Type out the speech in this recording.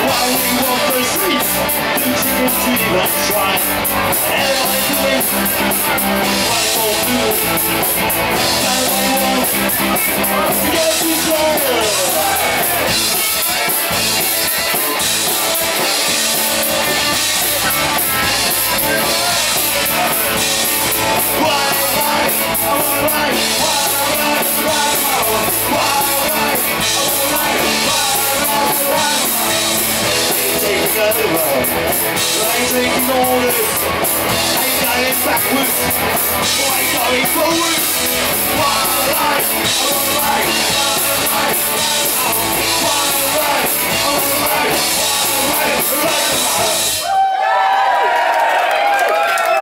Why we walk the streets? The chickens to even try I ain't taking orders ain't going backwards ain't going forward